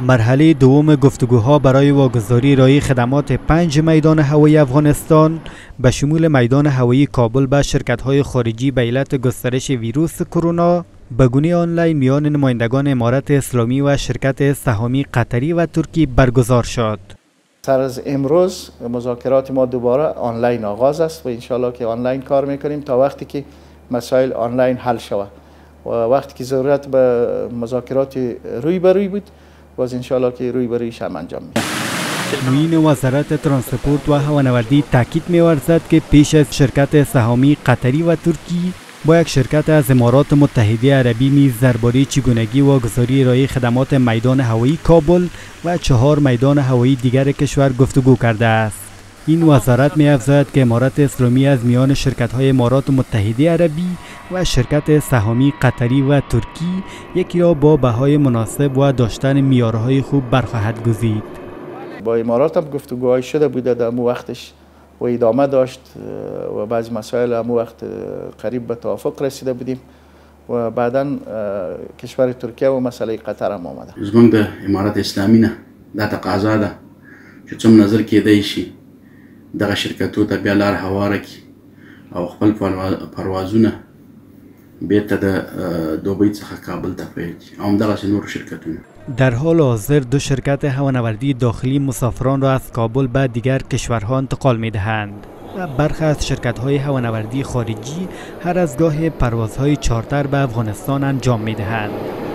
مرحله دوم گفتگوها برای واگذاری رای خدمات پنج میدان هوایی افغانستان به شمول میدان هوایی کابل به شرکت خارجی به علت گسترش ویروس کرونا به گونه آنلاین میان نمایندگان امارت اسلامی و شرکت سهامی قطری و ترکی برگزار شد. سر از امروز مذاکرات ما دوباره آنلاین آغاز است و انشالله که آنلاین کار می‌کنیم تا وقتی که مسائل آنلاین حل شود و وقتی که ضرورت به مذاکرات روی به روی بود باز انشالله که روی به رویش هم انجام میده. معین وزارت ترانسپورت و هوانوردی تاکید می‌ورزد که پیش از شرکت سهامی قطری و ترکی با یک شرکت از امارات متحده عربی نیز درباره چگونگی واگذاری ارائه خدمات میدان هوایی کابل و چهار میدان هوایی دیگر کشور گفتگو کرده است. این وزارت می افزاید که امارات اسلامی از میان شرکت های امارات متحده عربی و شرکت سهامی قطری و ترکی یکی را با بهای مناسب و داشتن میارهای خوب برخواهد گزید. با امارات هم گفتگوهای شده بوده در مو وقتش و ادامه داشت و بعضی مسائل هم وقت قریب به توافق رسیده بودیم و بعدا کشور ترکیه و مسئله قطر هم آمده. زمونږ د امارت اسلامی نه دا تقاضا ده. چې څوم نظر کېدی شي دغه شرکتو ته بیا لار هواره او خپل پروازونه بیرته د دوبۍ څخه کابل ته پیل کړي. او همدغسې نور شرکتونه در حال حاضر دو شرکت هوانوردی داخلی مسافران را از کابل به دیگر کشورها انتقال می دهند برخی از شرکت های هوانوردی خارجی هر از گاه پروازهای چارتر به افغانستان انجام می دهند.